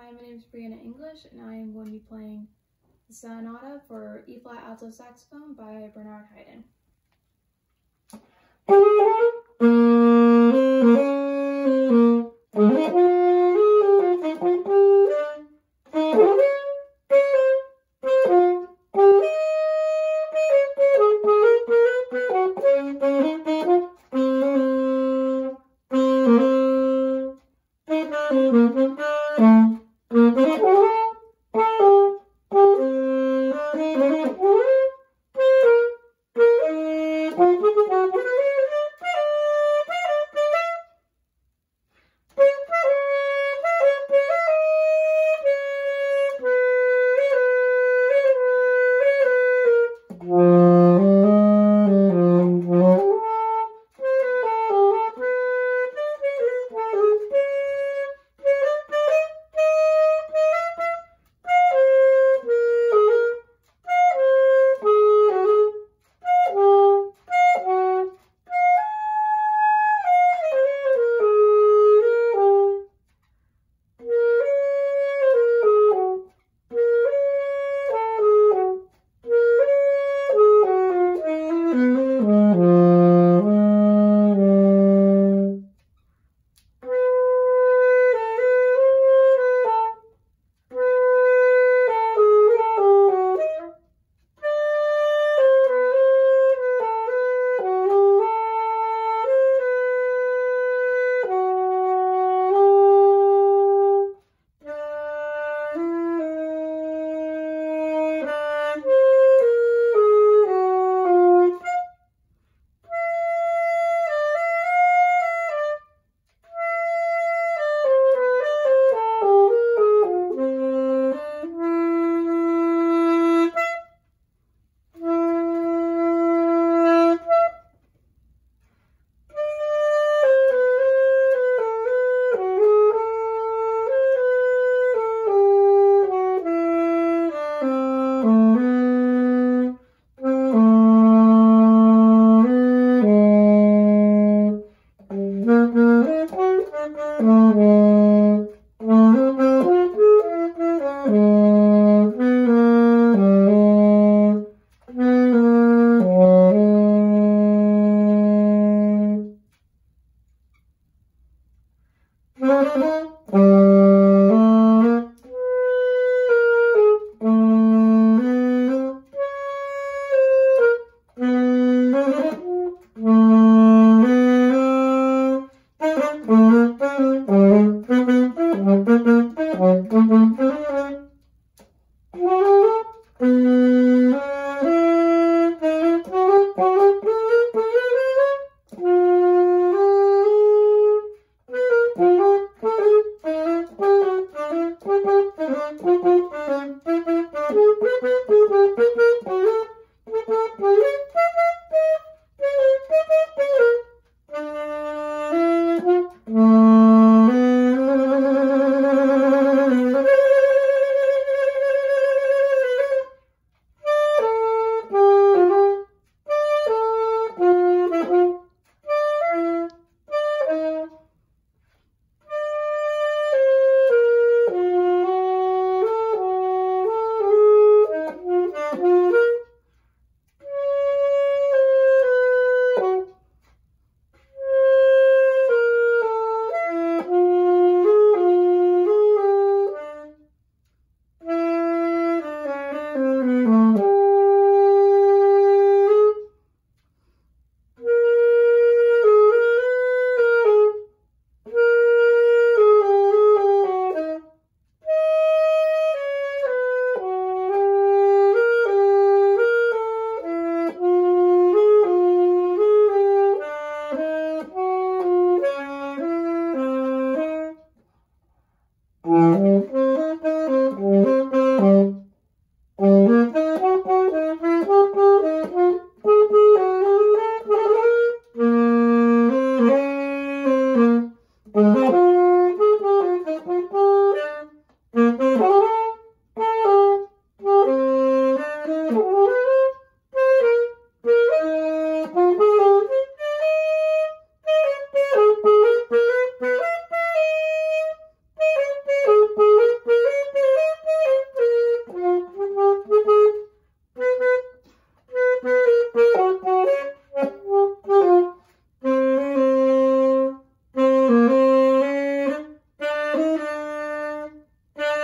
Hi, my name is Brianna English, and I am going to be playing the Sonata for E flat alto saxophone by Bernhard Heiden. Thank you.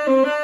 Música